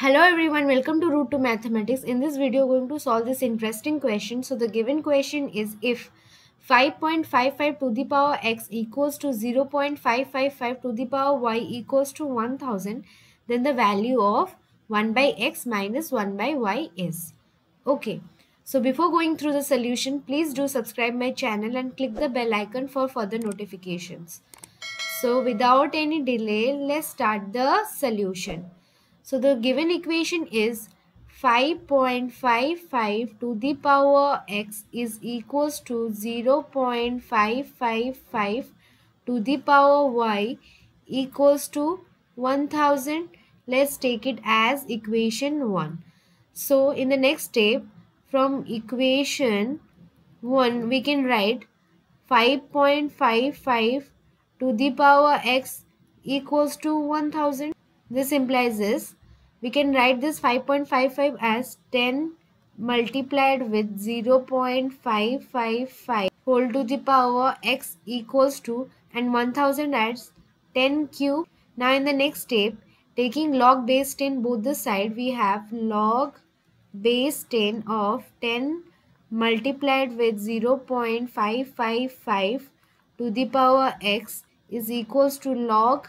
Hello everyone, welcome to Route to Mathematics. In this video, we're going to solve this interesting question. So the given question is if 5.55 to the power x equals to 0.555 to the power y equals to 1000, then the value of 1 by x minus 1 by y is. Okay, so before going through the solution, please do subscribe my channel and click the bell icon for further notifications. So without any delay, let's start the solution. So the given equation is 5.55 to the power x is equals to 0.555 to the power y equals to 1000. Let's take it as equation 1. So in the next step from equation 1 we can write 5.55 to the power x equals to 1000. This implies this we can write this 5.55 as 10 multiplied with 0.555 whole to the power x equals to and 1000 as 10 cube. Now in the next step taking log base 10 both the side we have log base 10 of 10 multiplied with 0.555 to the power x is equals to log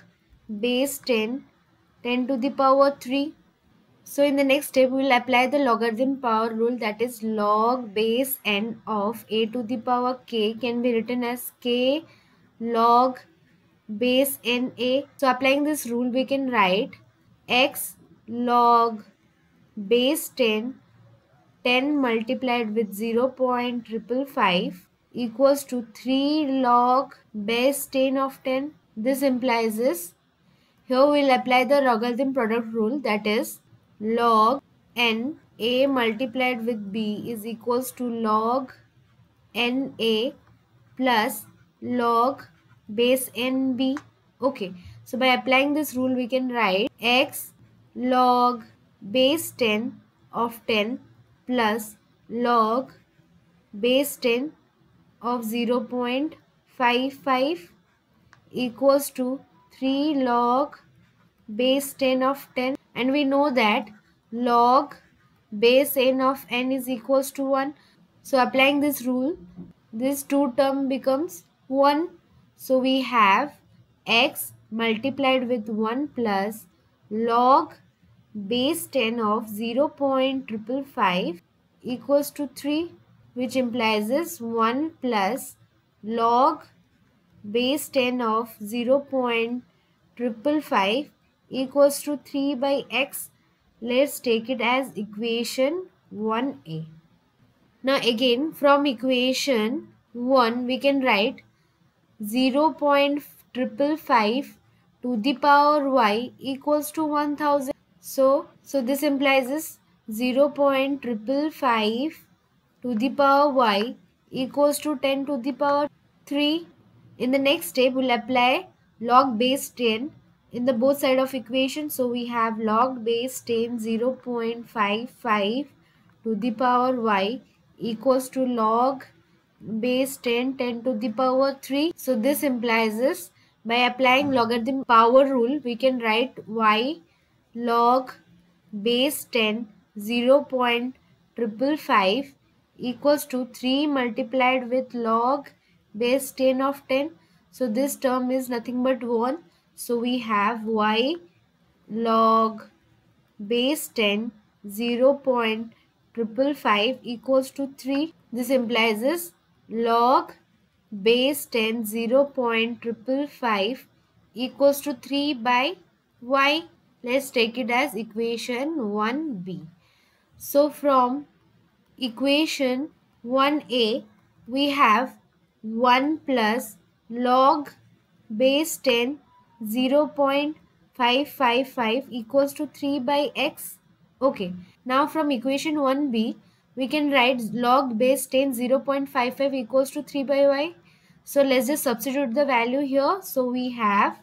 base 10 10 to the power 3. So in the next step, we will apply the logarithm power rule that is log base n of a to the power k can be written as k log base n a. So applying this rule, we can write x log base 10 10 multiplied with 0 0.555 equals to 3 log base 10 of 10. This implies this here we'll apply the logarithm product rule that is log n a multiplied with b is equals to log n a plus log base nb. Okay, so by applying this rule we can write x log base 10 of 10 plus log base 10 of 0 0.55 equals to 3 log base 10 of 10 and we know that log base n of n is equals to 1 so applying this rule this two term becomes 1 so we have x multiplied with 1 plus log base 10 of 0 0.555 equals to 3 which implies this 1 plus log base 10 of 0 0.555 equals to 3 by x. Let's take it as equation 1a. Now again from equation 1 we can write 0 0.555 to the power y equals to 1000. So, so this implies this 0 0.555 to the power y equals to 10 to the power 3 in the next step, we'll apply log base 10 in the both side of equation. So we have log base 10 0 0.55 to the power y equals to log base 10 10 to the power 3. So this implies this by applying logarithm power rule we can write y log base 10 0 0.555 equals to 3 multiplied with log base 10 of 10 so this term is nothing but 1 so we have y log base 10 0 0.555 equals to 3 this implies this log base 10 0 0.555 equals to 3 by y. Let's take it as equation 1b so from equation 1a we have 1 plus log base 10 0 0.555 equals to 3 by x. Okay, now from equation 1b, we can write log base 10 0 0.55 equals to 3 by y. So let's just substitute the value here. So we have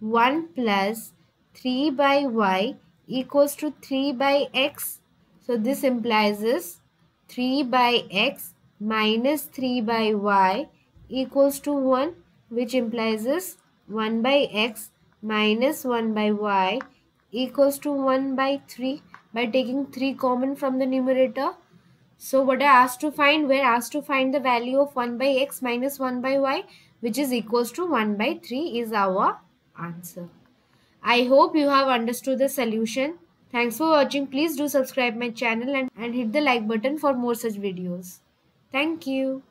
1 plus 3 by y equals to 3 by x. So this implies is 3 by x minus 3 by y equals to 1 which implies is 1 by x minus 1 by y equals to 1 by 3 by taking 3 common from the numerator. So what I asked to find, we're asked to find the value of 1 by x minus 1 by y which is equals to 1 by 3 is our answer. I hope you have understood the solution. Thanks for watching. Please do subscribe my channel and, and hit the like button for more such videos. Thank you.